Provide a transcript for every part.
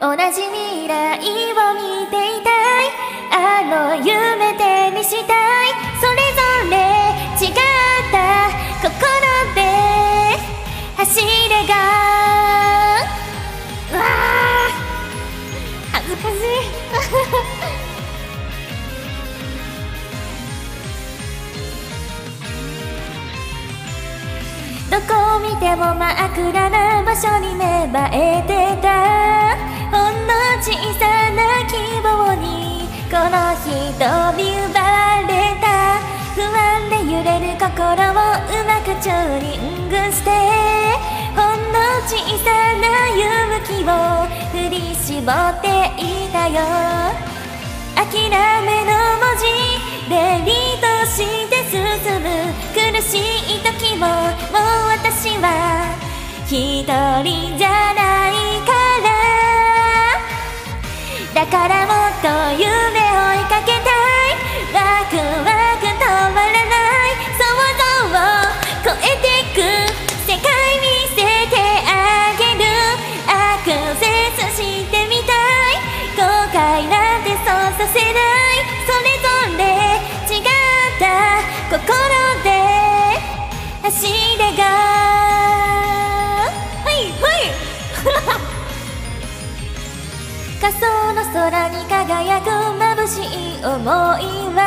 同じ未来を見ていたい。あの夢手にしたい。それぞれ違った心で走れが。わあ恥ずかしい。どこを見ても真っ暗な場所に芽生えてた。揺れる心をうまくチューニングしてほんの小さな勇気を振り絞っていたよ。諦めの文字レリーとして進む苦しい時ももう私は一人じゃないから。だからもっと走れが。はいはい。仮想の空に輝く眩しい想いは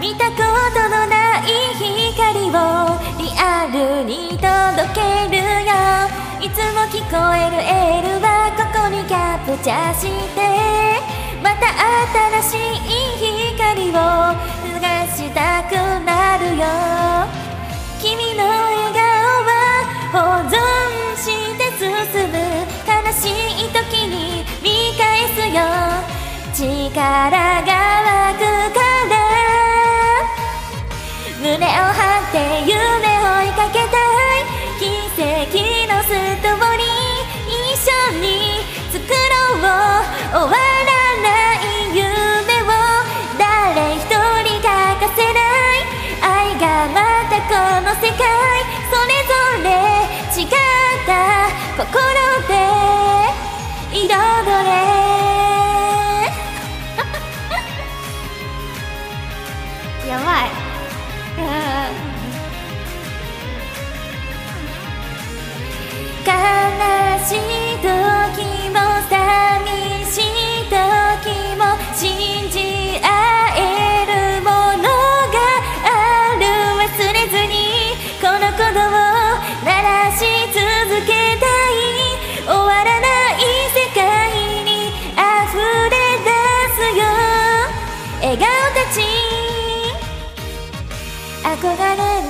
見たことのない光をリアルに届けるよ。いつも聞こえるエールはここにキャプチャーして。また新しい力が湧くから。胸を張って夢を追いかけたい。奇跡のストーリー。一緒に作ろう。終わらない夢を誰一人欠かせない。愛がまたこの世界。それぞれ違った心で。彩れ。Yeah.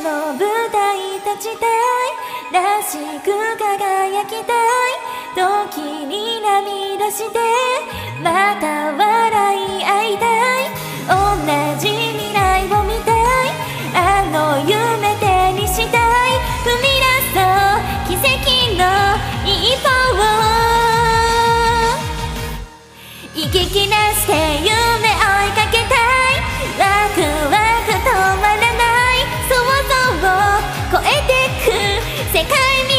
の舞台立ちたいらしく輝きたい時に涙してまた笑い合いたい。同じ未来を見たいあの夢手にしたい。踏み出そう奇跡の一歩を。行き来なして界